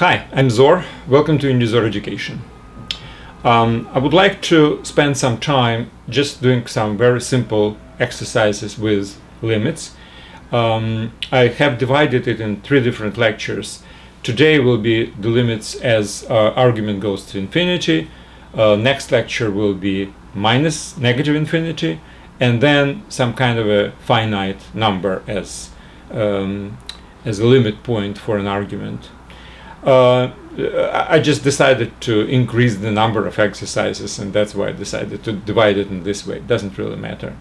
Hi, I'm Zor. Welcome to Unizor Education. Um, I would like to spend some time just doing some very simple exercises with limits. Um, I have divided it in three different lectures. Today will be the limits as uh, argument goes to infinity. Uh, next lecture will be minus negative infinity and then some kind of a finite number as um, as a limit point for an argument. Uh, I just decided to increase the number of exercises and that's why I decided to divide it in this way. It doesn't really matter.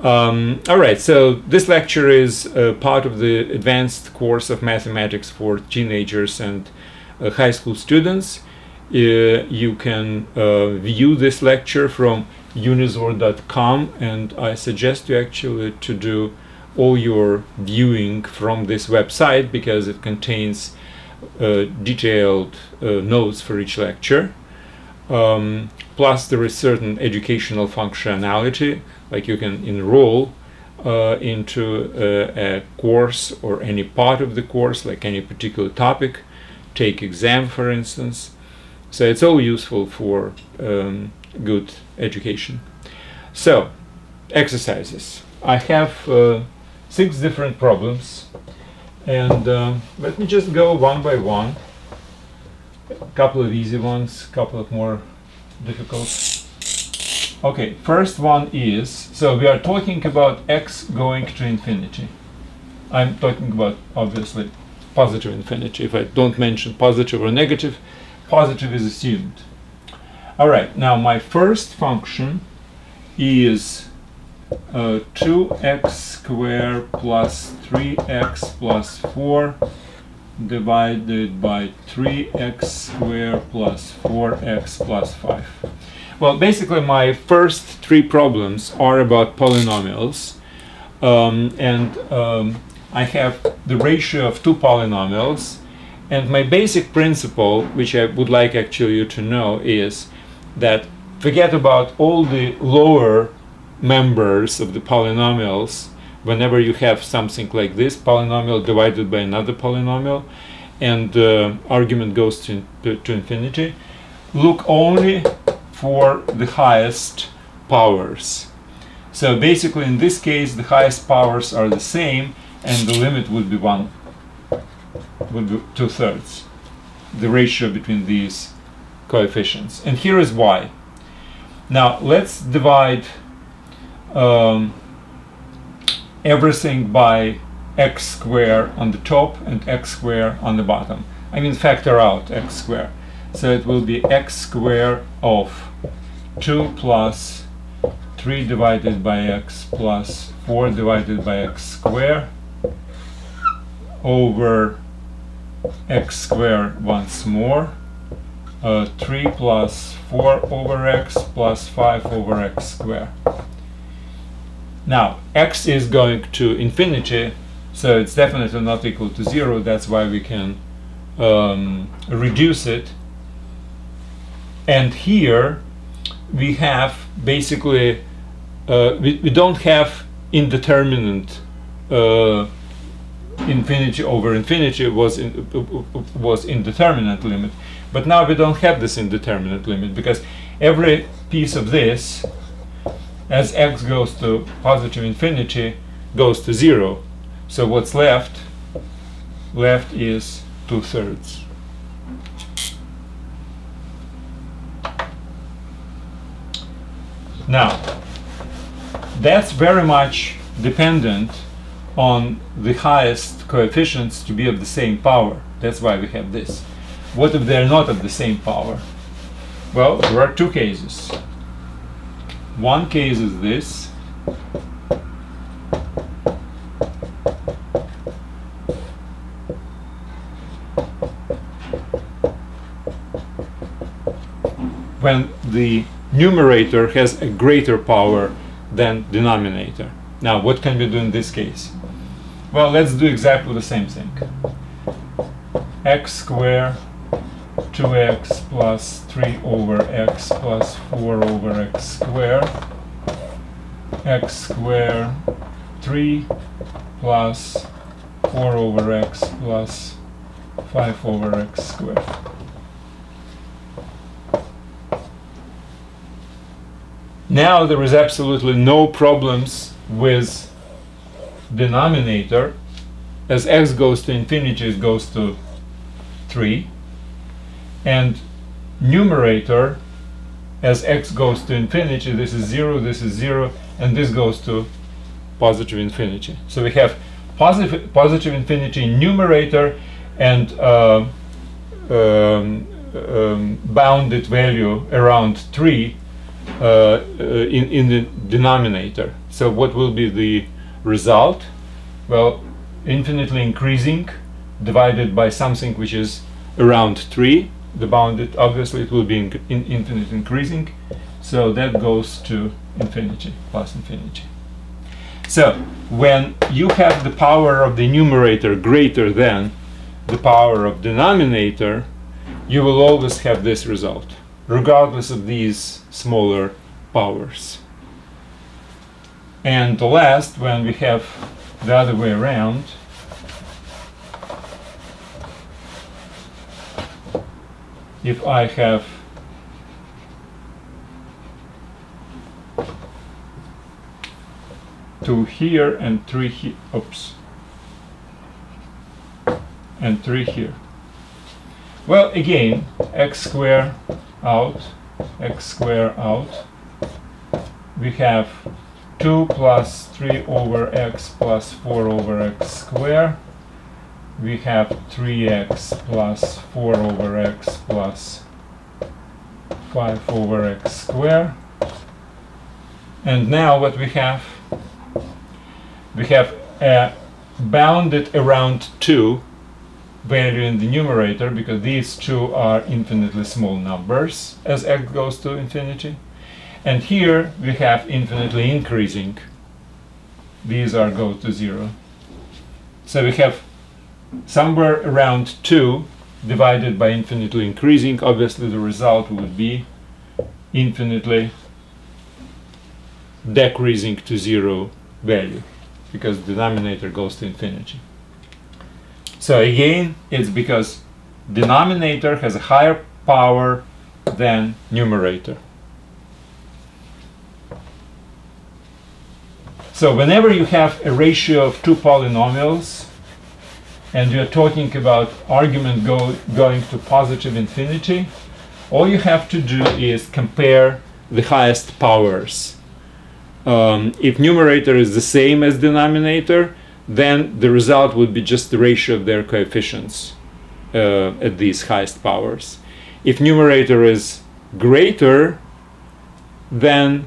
Um, all right, so this lecture is uh, part of the advanced course of mathematics for teenagers and uh, high school students. Uh, you can uh, view this lecture from unizor.com and I suggest you actually to do all your viewing from this website because it contains detailed uh, notes for each lecture. Um, plus there is certain educational functionality like you can enroll uh, into a, a, course or any part of the course like any particular topic. Take exam for instance. So it's all useful for um, good education. So exercises. I have uh, six different problems and uh, let me just go one by one. A couple of easy ones a couple of more difficult. Okay first one is so we are talking about x going to infinity. I'm talking about obviously positive infinity. If I don't mention positive or negative positive is assumed. All right now my first function is uh, 2x squared plus 3x plus 4 divided by 3x squared plus 4x plus 5. Well, basically my first three problems are about polynomials um, and um, I have the ratio of two polynomials and my basic principle, which I would like actually you to know, is that forget about all the lower members of the polynomials whenever you have something like this polynomial divided by another polynomial and uh, argument goes to, to, to, infinity look only for the highest powers. So basically in this case the highest powers are the same and the limit would be one would be two-thirds the ratio between these coefficients. And here is why. Now let's divide um, everything by x squared on the top and x squared on the bottom. I mean factor out x squared. So it will be x squared of 2 plus 3 divided by x plus 4 divided by x squared over x squared once more uh, 3 plus 4 over x plus 5 over x squared now, x is going to infinity, so it's definitely not equal to zero. That's why we can um, reduce it. And here we have basically, uh, we, we don't have indeterminate uh, infinity over infinity was in, was indeterminate limit. But now we don't have this indeterminate limit because every piece of this as x goes to positive infinity goes to zero. So what's left? Left is two-thirds. Now that's very much dependent on the highest coefficients to be of the same power. That's why we have this. What if they're not of the same power? Well there are two cases one case is this. When the numerator has a greater power than denominator. Now, what can we do in this case? Well, let's do exactly the same thing. x squared 2x plus 3 over x plus 4 over x squared. X squared 3 plus 4 over x plus 5 over x squared. Now there is absolutely no problems with denominator. As x goes to infinity it goes to 3 and numerator as x goes to infinity this is 0 this is 0 and this goes to positive infinity. So we have positive positive infinity numerator and uh, um, um, bounded value around 3 uh, uh, in, in the denominator. So what will be the result? Well infinitely increasing divided by something which is around 3 the bounded obviously it will be in, in infinite increasing. So that goes to infinity plus infinity. So when you have the power of the numerator greater than the power of denominator you will always have this result regardless of these smaller powers. And the last when we have the other way around if I have two here and three here, oops, and three here. Well, again, x square out, x square out. We have 2 plus 3 over x plus 4 over x square. We have 3x plus 4 over x plus 5 over x square. And now what we have? We have a bounded around 2 value in the numerator because these two are infinitely small numbers as x goes to infinity. And here we have infinitely increasing. These are go to zero. So we have somewhere around 2 divided by infinitely increasing. Obviously the result would be infinitely decreasing to zero value because the denominator goes to infinity. So again, it's because denominator has a higher power than numerator. So whenever you have a ratio of two polynomials and you're talking about argument go, going to positive infinity, all you have to do is compare the highest powers. Um, if numerator is the same as denominator, then the result would be just the ratio of their coefficients uh, at these highest powers. If numerator is greater, then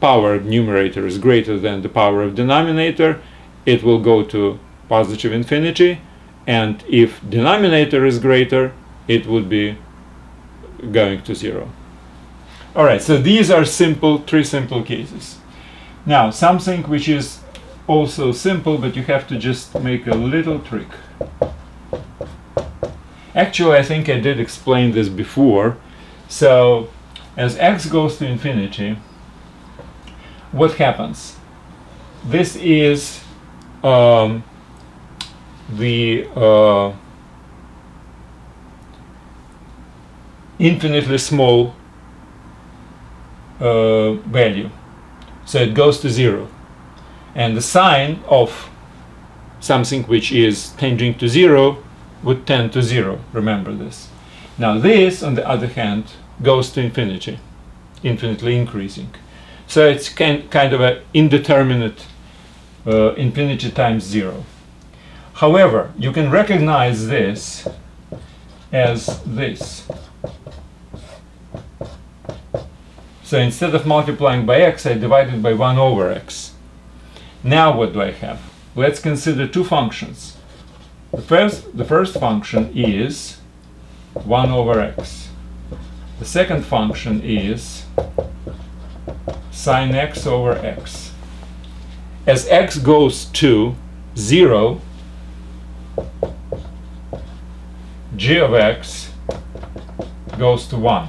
power of numerator is greater than the power of denominator, it will go to positive infinity. And if denominator is greater, it would be going to zero. All right, so these are simple, three simple cases. Now, something which is also simple, but you have to just make a little trick. Actually, I think I did explain this before. So, as x goes to infinity, what happens? This is um, the uh, infinitely small uh, value. So it goes to zero. And the sine of something which is tending to zero would tend to zero. Remember this. Now this, on the other hand, goes to infinity, infinitely increasing. So it's kind, of an indeterminate uh, infinity times zero. However, you can recognize this as this. So instead of multiplying by x, I divide it by 1 over x. Now what do I have? Let's consider two functions. The first, the first function is 1 over x. The second function is sine x over x. As x goes to 0, g of x goes to 1.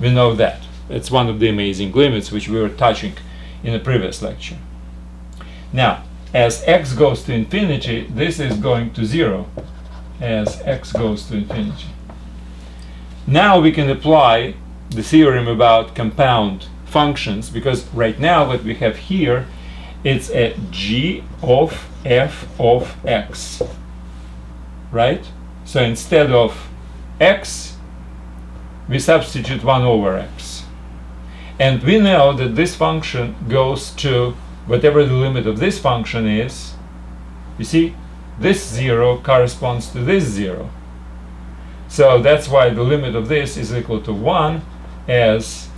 We know that. It's one of the amazing limits which we were touching in the previous lecture. Now, as x goes to infinity, this is going to 0. as x goes to infinity. Now we can apply the theorem about compound functions because right now what we have here it's a g of f of x right? So instead of x we substitute 1 over x. And we know that this function goes to whatever the limit of this function is. You see this 0 corresponds to this 0 so that's why the limit of this is equal to 1 as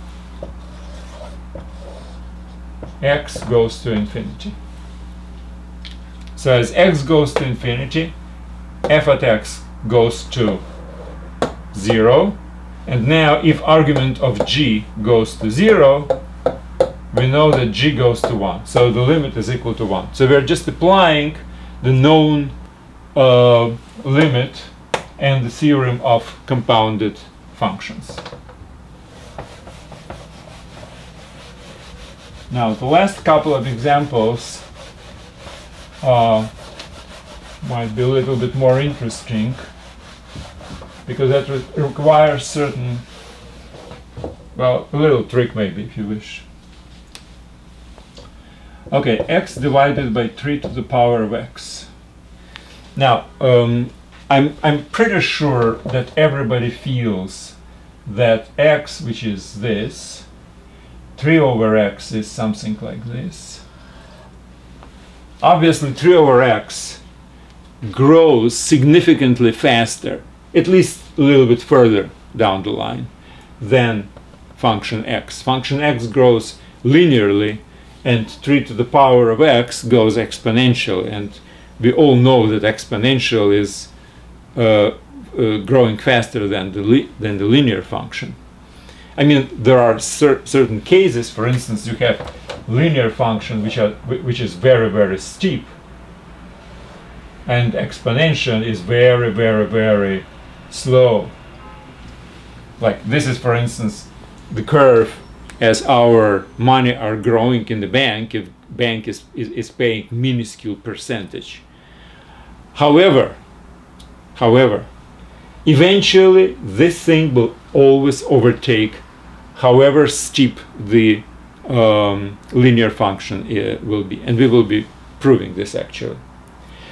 x goes to infinity. So as x goes to infinity, f at x goes to 0. And now if argument of g goes to 0, we know that g goes to 1. So the limit is equal to 1. So we're just applying the known uh, limit and the theorem of compounded functions. Now the last couple of examples uh, might be a little bit more interesting because that re requires certain, well, a little trick maybe if you wish. Okay, x divided by 3 to the power of x. Now, um, I'm, I'm pretty sure that everybody feels that x, which is this, 3 over x is something like this. Obviously 3 over x grows significantly faster, at least a little bit further down the line than function x. Function x grows linearly and 3 to the power of x goes exponentially and we all know that exponential is uh, uh, growing faster than the, than the linear function. I mean, there are cer certain cases, for instance, you have linear function which, are, which is very, very steep, and exponential is very, very, very slow. Like this is, for instance, the curve as our money are growing in the bank, if bank is, is, is paying minuscule percentage. However, however, eventually this thing will always overtake however steep the um, linear function uh, will be. And we will be proving this actually.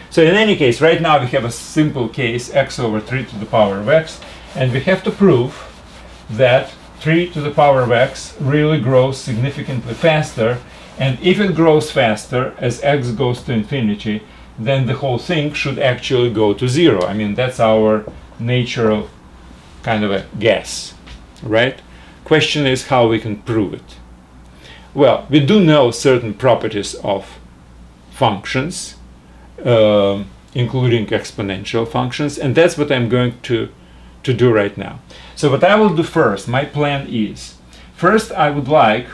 So in any case, right now we have a simple case, x over 3 to the power of x, and we have to prove that 3 to the power of x really grows significantly faster, and if it grows faster as x goes to infinity, then the whole thing should actually go to zero. I mean, that's our natural kind of a guess, right? Question is how we can prove it. Well, we do know certain properties of functions, uh, including exponential functions, and that's what I'm going to, to do right now. So what I will do first, my plan is, first I would like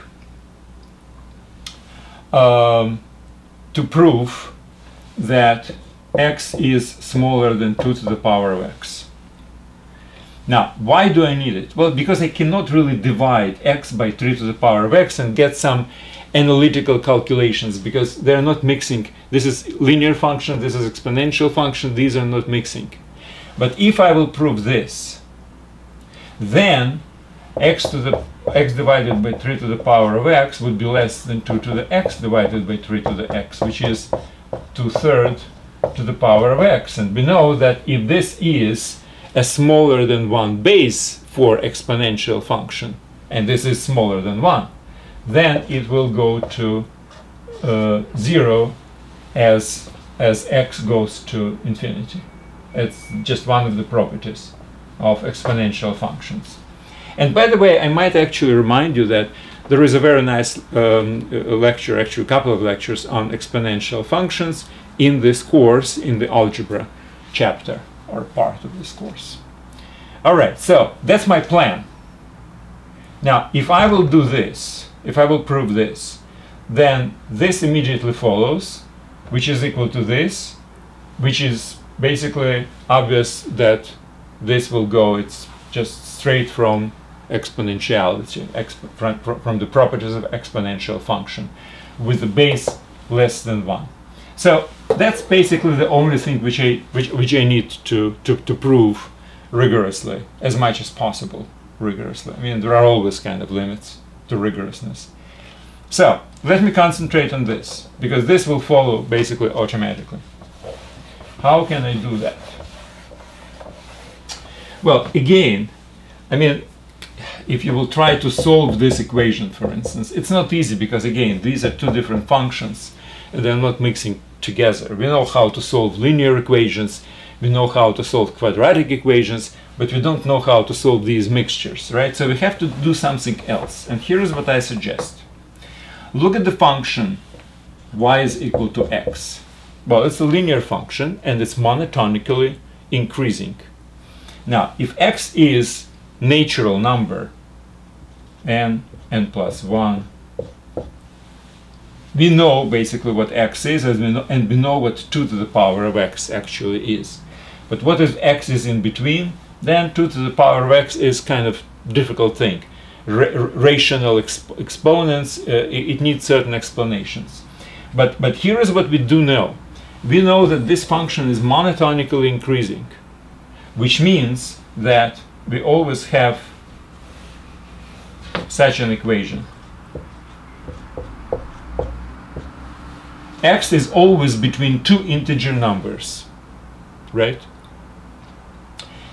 um, to prove that x is smaller than 2 to the power of x. Now, why do I need it? Well, because I cannot really divide x by 3 to the power of x and get some analytical calculations because they're not mixing. This is linear function, this is exponential function, these are not mixing. But if I will prove this, then x to the x divided by 3 to the power of x would be less than 2 to the x divided by 3 to the x, which is 2 thirds to the power of x. And we know that if this is a smaller than 1 base for exponential function, and this is smaller than 1, then it will go to uh, 0 as, as x goes to infinity. It's just one of the properties of exponential functions. And by the way, I might actually remind you that there is a very nice um, lecture, actually a couple of lectures on exponential functions in this course in the algebra chapter or part of this course. All right, so that's my plan. Now, if I will do this, if I will prove this, then this immediately follows, which is equal to this, which is basically obvious that this will go, it's just straight from exponentiality, exp from, from the properties of exponential function with the base less than 1. So that's basically the only thing which I which, which I need to, to, to prove rigorously as much as possible rigorously. I mean there are always kind of limits to rigorousness. So let me concentrate on this because this will follow basically automatically. How can I do that? Well, again, I mean, if you will try to solve this equation, for instance, it's not easy because, again, these are two different functions and they're not mixing together. We know how to solve linear equations, we know how to solve quadratic equations, but we don't know how to solve these mixtures, right? So we have to do something else. And here's what I suggest. Look at the function y is equal to x. Well, it's a linear function and it's monotonically increasing. Now, if x is natural number, n, n plus 1, we know basically what x is and we know, and we know what 2 to the power of x actually is. But what if x is in between? Then 2 to the power of x is kind of difficult thing. Ra rational exp exponents, uh, it, it needs certain explanations. But, but here is what we do know. We know that this function is monotonically increasing, which means that we always have such an equation. X is always between two integer numbers, right?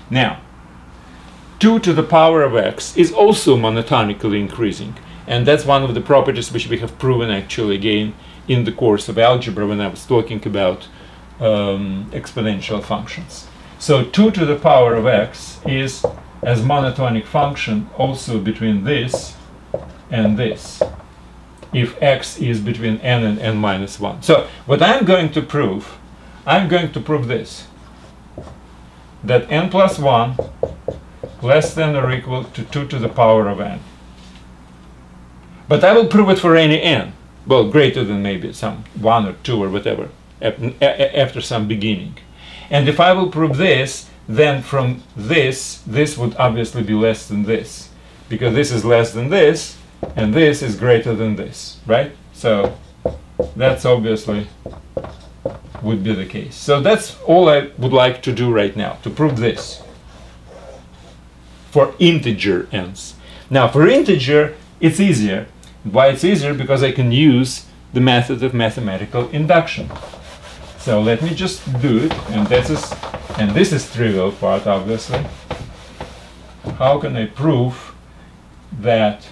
Now, 2 to the power of x is also monotonically increasing, and that's one of the properties which we have proven actually again in the course of algebra when I was talking about um, exponential functions. So 2 to the power of x is as monotonic function also between this and this if x is between n and n minus 1. So what I'm going to prove, I'm going to prove this, that n plus 1 less than or equal to 2 to the power of n. But I will prove it for any n, well, greater than maybe some 1 or 2 or whatever, after some beginning. And if I will prove this, then from this, this would obviously be less than this, because this is less than this, and this is greater than this, right? So that's obviously would be the case. So that's all I would like to do right now, to prove this for integer n's. Now for integer, it's easier. Why it's easier? Because I can use the method of mathematical induction. So let me just do it, and this is, and this is trivial part, obviously. How can I prove that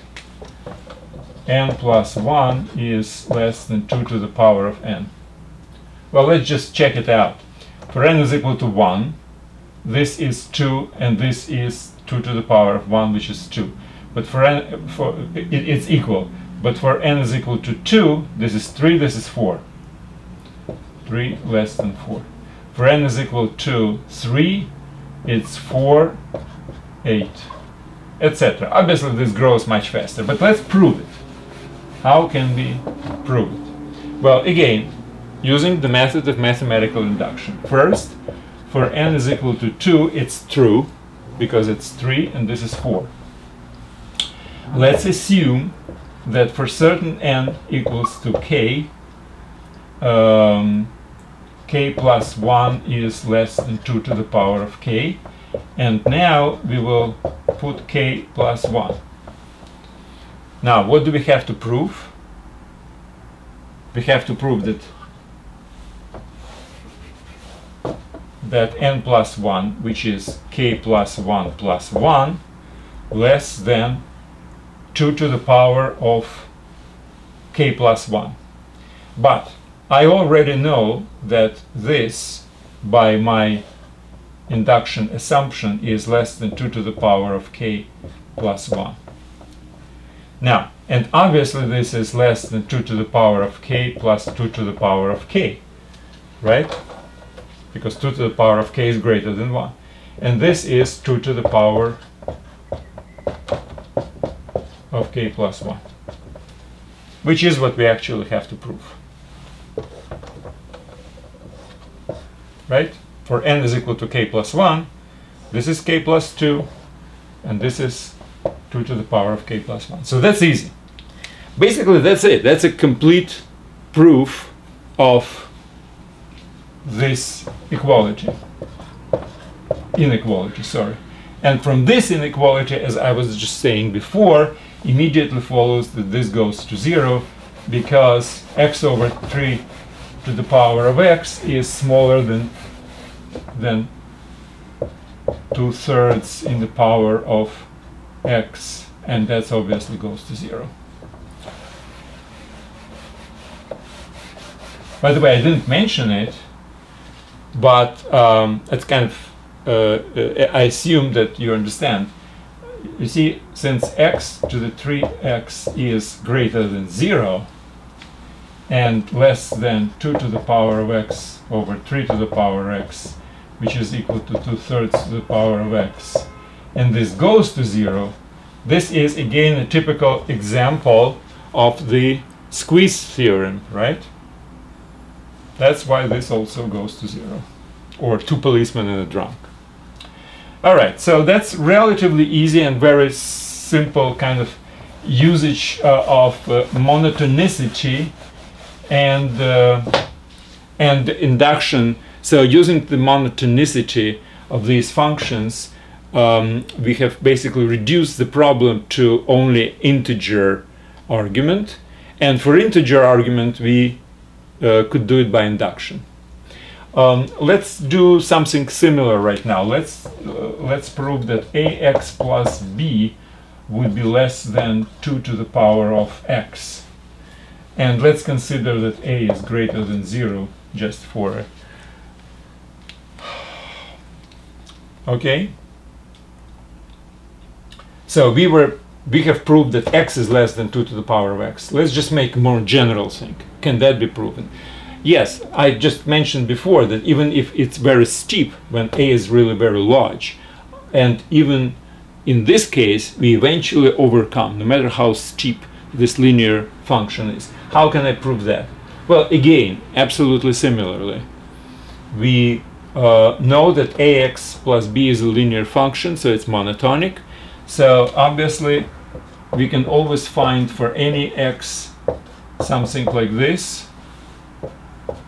n plus 1 is less than 2 to the power of n. Well, let's just check it out. For n is equal to 1, this is 2, and this is 2 to the power of 1, which is 2. But for n, for it, it's equal. But for n is equal to 2, this is 3, this is 4. 3 less than 4. For n is equal to 3, it's 4, 8, etc. Obviously, this grows much faster, but let's prove it. How can we prove it? Well, again, using the method of mathematical induction. First, for n is equal to 2, it's true, because it's 3 and this is 4. Let's assume that for certain n equals to k, um, k plus 1 is less than 2 to the power of k, and now we will put k plus 1. Now, what do we have to prove? We have to prove that that n plus 1, which is k plus 1 plus 1, less than 2 to the power of k plus 1. But I already know that this, by my induction assumption, is less than 2 to the power of k plus 1. Now, and obviously this is less than 2 to the power of k plus 2 to the power of k, right? Because 2 to the power of k is greater than 1. And this is 2 to the power of k plus 1, which is what we actually have to prove. Right? For n is equal to k plus 1, this is k plus 2, and this is 2 to the power of k plus 1. So that's easy. Basically, that's it. That's a complete proof of this equality. Inequality, sorry. And from this inequality, as I was just saying before, immediately follows that this goes to zero because x over 3 to the power of x is smaller than, than 2 thirds in the power of x, and that obviously goes to zero. By the way, I didn't mention it, but um, it's kind of, uh, I assume that you understand. You see, since x to the 3x is greater than 0 and less than 2 to the power of x over 3 to the power of x, which is equal to 2 thirds to the power of x, and this goes to 0, this is again a typical example of the squeeze theorem, right? That's why this also goes to zero. Or two policemen and a drunk. All right, so that's relatively easy and very simple kind of usage uh, of uh, monotonicity and uh, and induction. So using the monotonicity of these functions, um, we have basically reduced the problem to only integer argument. And for integer argument, we uh, could do it by induction. Um, let's do something similar right now. Let's uh, let's prove that ax plus b would be less than 2 to the power of x. And let's consider that a is greater than 0 just for Okay? So we were we have proved that x is less than 2 to the power of x. Let's just make more general thing. Can that be proven? Yes, I just mentioned before that even if it's very steep when a is really very large, and even in this case, we eventually overcome, no matter how steep this linear function is. How can I prove that? Well, again, absolutely similarly. We uh, know that ax plus b is a linear function, so it's monotonic. So obviously, we can always find for any x something like this,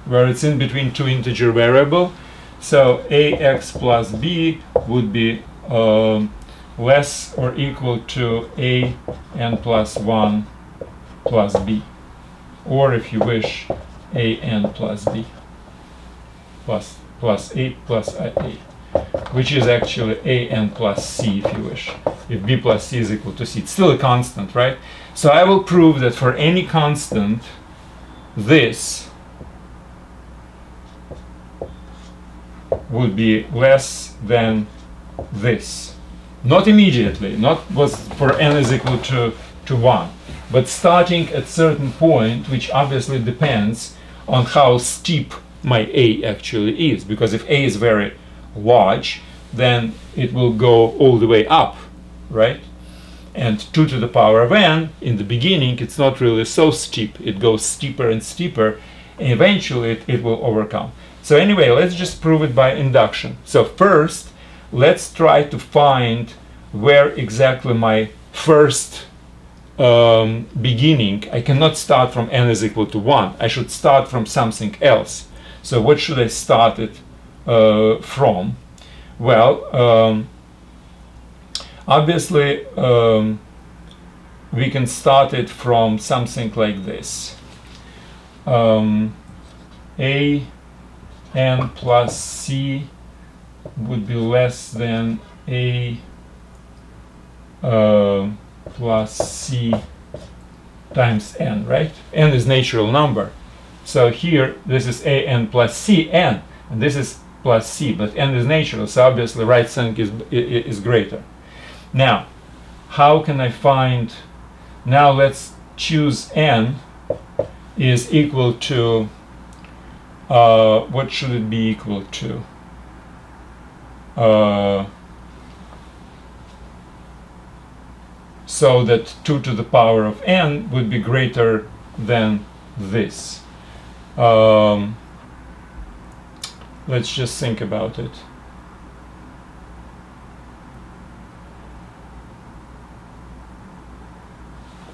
where it's in between two integer variable. So ax plus b would be um, less or equal to a n plus 1 plus b. Or if you wish, a n plus b plus, plus 8 plus a which is actually a n plus c if you wish. If b plus c is equal to c. It's still a constant, right? So I will prove that for any constant, this would be less than this. Not immediately, not was for n is equal to, to 1, but starting at certain point, which obviously depends on how steep my a actually is, because if a is very large, then it will go all the way up, right? And 2 to the power of n, in the beginning, it's not really so steep. It goes steeper and steeper, and eventually it, it will overcome. So anyway, let's just prove it by induction. So first, let's try to find where exactly my first um, beginning, I cannot start from n is equal to 1. I should start from something else. So what should I start it from? Well, um, obviously um, we can start it from something like this. Um, a n plus c would be less than a uh, plus c times n, right? n is natural number. So here, this is a n plus c n, and this is plus c, but n is natural, so obviously right sync is, is greater. Now, how can I find, now let's choose n is equal to, uh, what should it be equal to? Uh, so that 2 to the power of n would be greater than this. Um, let's just think about it.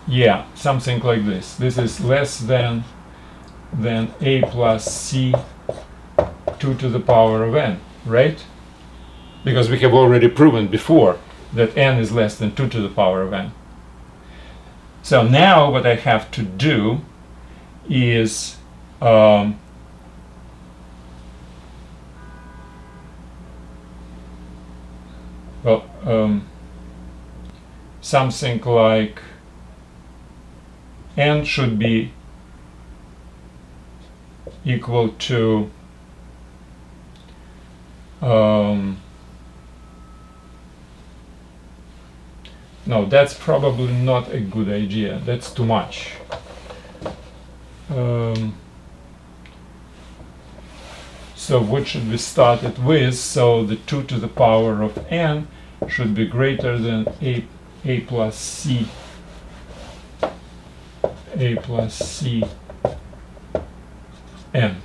Yeah, something like this. This is less than than a plus c 2 to the power of n, right? Because we have already proven before that n is less than 2 to the power of n. So now what I have to do is um, well, um, something like n should be equal to um, no that's probably not a good idea. That's too much. Um, so what should we start it with? So the 2 to the power of n should be greater than a a plus c a plus c n.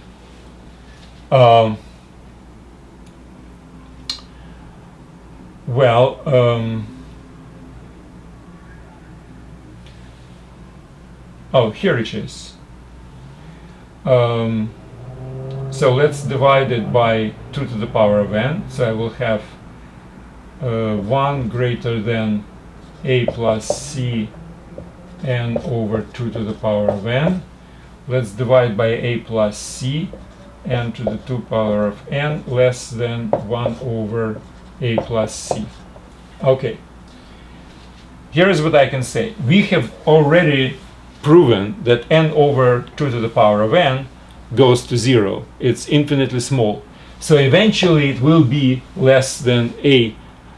Um, well, um, oh, here it is. Um, so let's divide it by 2 to the power of n. So I will have uh, 1 greater than a plus c n over 2 to the power of n. Let's divide by a plus c n to the 2 power of n less than 1 over a plus c. Okay. Here is what I can say. We have already proven that n over 2 to the power of n goes to 0. It's infinitely small. So eventually it will be less than a, a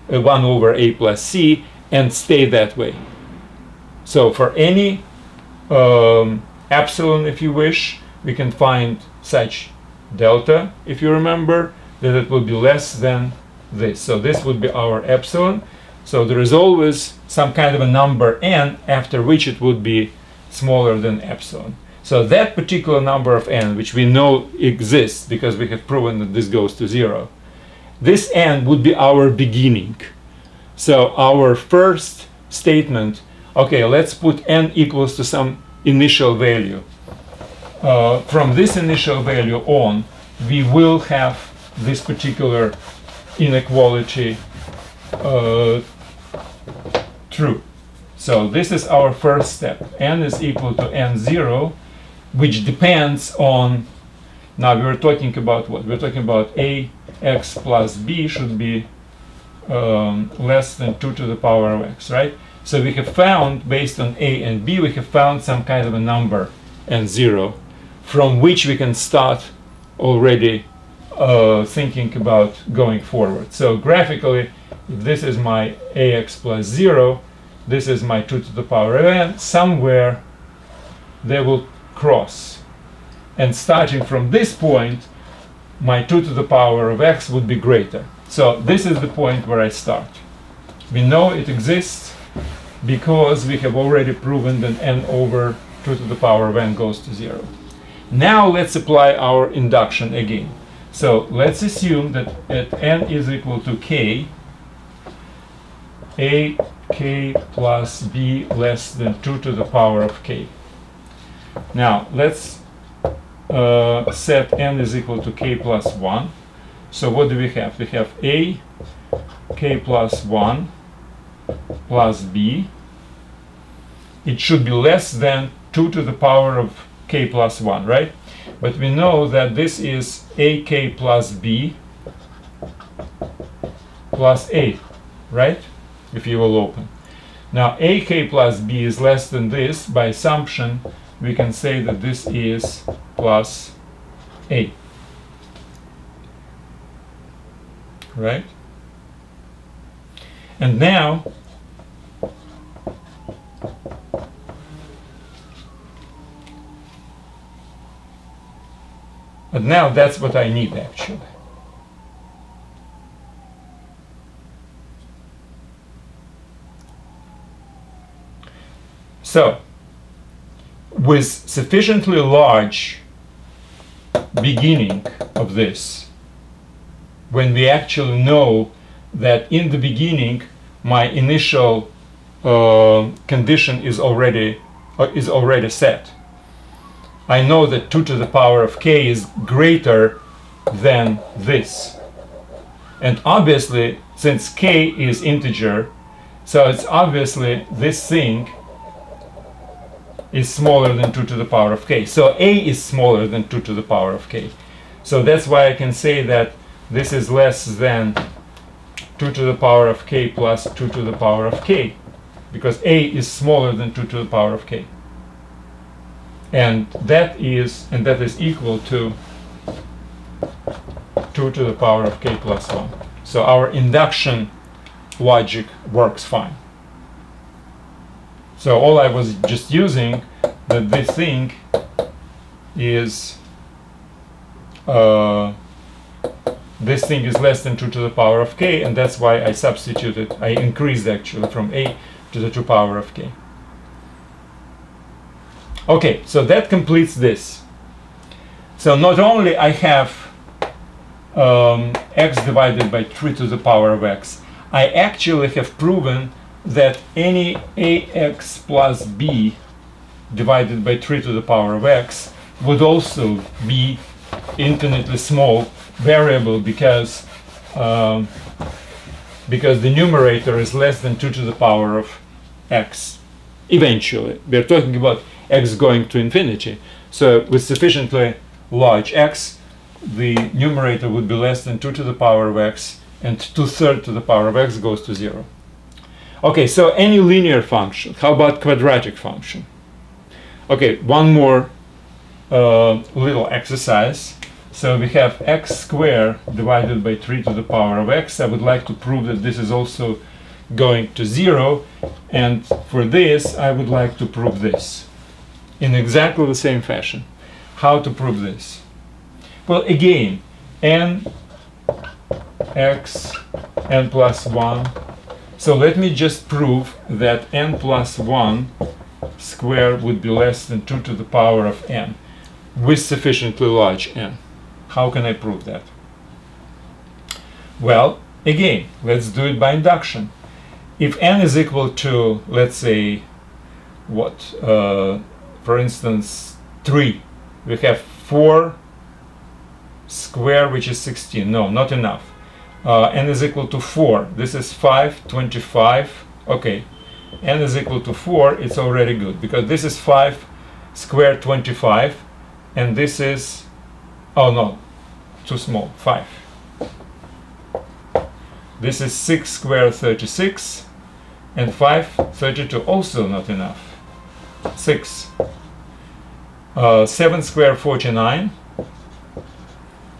1 over a plus c and stay that way. So for any um, epsilon, if you wish, we can find such delta, if you remember, that it will be less than this. So this would be our epsilon. So there is always some kind of a number n after which it would be smaller than epsilon. So that particular number of n, which we know exists because we have proven that this goes to zero, this n would be our beginning. So our first statement, okay, let's put n equals to some initial value. Uh, from this initial value on, we will have this particular inequality uh, true. So this is our first step. n is equal to n0, which depends on, now we're talking about what? We're talking about ax plus b should be um, less than 2 to the power of x, right? So we have found, based on a and b, we have found some kind of a number, and 0 from which we can start already uh, thinking about going forward. So graphically, this is my ax plus 0, this is my 2 to the power of n, somewhere they will cross. And starting from this point, my 2 to the power of x would be greater. So this is the point where I start. We know it exists because we have already proven that n over 2 to the power of n goes to 0. Now let's apply our induction again. So let's assume that at n is equal to k, a k plus b less than 2 to the power of k. Now let's uh, set n is equal to k plus 1 so what do we have? We have a k plus 1 plus b. It should be less than 2 to the power of k plus 1, right? But we know that this is ak plus b plus a, right? If you will open. Now ak plus b is less than this. By assumption, we can say that this is plus a. right? And now, but now that's what I need actually. So, with sufficiently large beginning of this, when we actually know that in the beginning my initial uh, condition is already uh, is already set. I know that 2 to the power of k is greater than this. And obviously, since k is integer, so it's obviously this thing is smaller than 2 to the power of k. So a is smaller than 2 to the power of k. So that's why I can say that this is less than 2 to the power of k plus 2 to the power of k because a is smaller than 2 to the power of k and that is and that is equal to 2 to the power of k plus 1 so our induction logic works fine so all I was just using that this thing is uh, this thing is less than 2 to the power of k and that's why I substituted I increased actually from a to the 2 power of k. Okay so that completes this. So not only I have um, x divided by 3 to the power of x I actually have proven that any ax plus b divided by 3 to the power of x would also be infinitely small variable because um, because the numerator is less than 2 to the power of x. Eventually we're talking about x going to infinity. So with sufficiently large x the numerator would be less than 2 to the power of x and 2 thirds to the power of x goes to 0 okay so any linear function how about quadratic function okay one more uh, little exercise so we have x squared divided by 3 to the power of x. I would like to prove that this is also going to 0. And for this, I would like to prove this in exactly the same fashion. How to prove this? Well, again, n x n plus 1. So let me just prove that n plus 1 square would be less than 2 to the power of n with sufficiently large n. How can I prove that? Well, again, let's do it by induction. If n is equal to, let's say, what, uh, for instance, 3, we have 4 square, which is 16. No, not enough. Uh, n is equal to 4. This is 5, 25. Okay, n is equal to 4. It's already good because this is 5 square 25 and this is, oh no, too small, 5. This is 6 squared 36 and 5 32 also not enough. 6. Uh, 7 squared 49.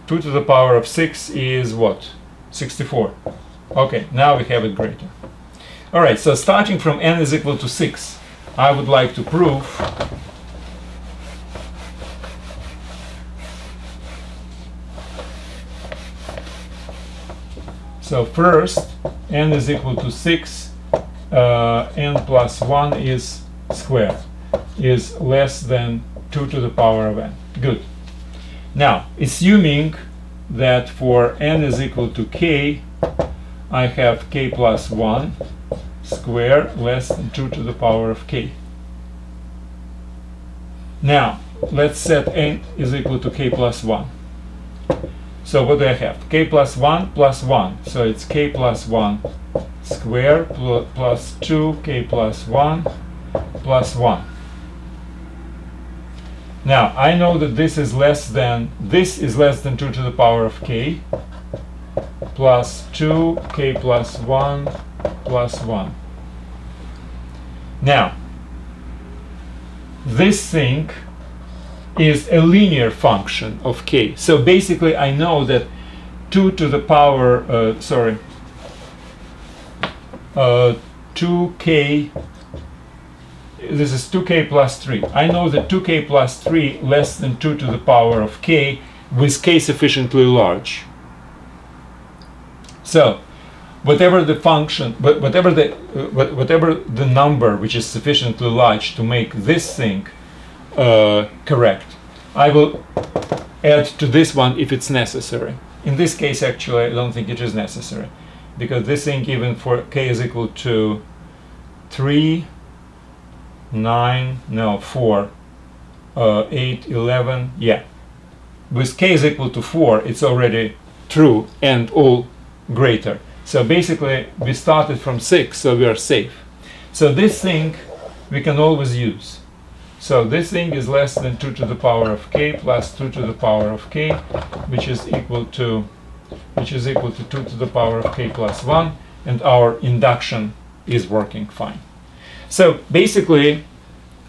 2 to the power of 6 is what? 64. Okay, now we have it greater. Alright, so starting from n is equal to 6, I would like to prove So first, n is equal to 6, uh, n plus 1 is squared, is less than 2 to the power of n. Good. Now, assuming that for n is equal to k, I have k plus 1 square less than 2 to the power of k. Now, let's set n is equal to k plus 1. So what do I have? k plus 1 plus 1. So it's k plus 1 square pl plus 2 k plus 1 plus 1. Now, I know that this is less than, this is less than 2 to the power of k plus 2 k plus 1 plus 1. Now, this thing is a linear function of k. So basically I know that 2 to the power, uh, sorry, uh, 2k, this is 2k plus 3. I know that 2k plus 3 less than 2 to the power of k with k sufficiently large. So whatever the function, whatever the, uh, whatever the number which is sufficiently large to make this thing uh, correct. I will add to this one if it's necessary. In this case, actually, I don't think it is necessary because this thing even for k is equal to 3, 9, no, 4, uh, 8, 11, yeah. with k is equal to 4, it's already true and all greater. So basically, we started from 6, so we are safe. So this thing we can always use. So this thing is less than 2 to the power of k plus 2 to the power of k, which is equal to which is equal to 2 to the power of k plus 1, and our induction is working fine. So basically,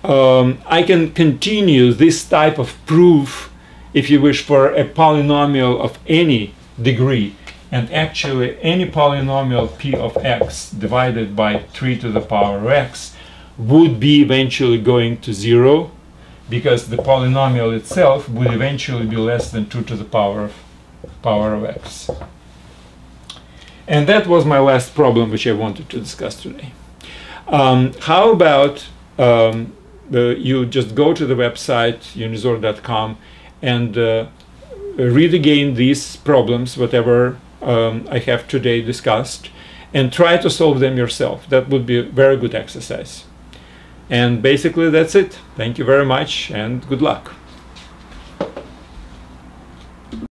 um, I can continue this type of proof, if you wish, for a polynomial of any degree. And actually, any polynomial p of x divided by 3 to the power of x would be eventually going to 0 because the polynomial itself would eventually be less than 2 to the power of, power of x. And that was my last problem which I wanted to discuss today. Um, how about um, you just go to the website unizor.com and uh, read again these problems, whatever um, I have today discussed, and try to solve them yourself. That would be a very good exercise. And basically that's it. Thank you very much and good luck.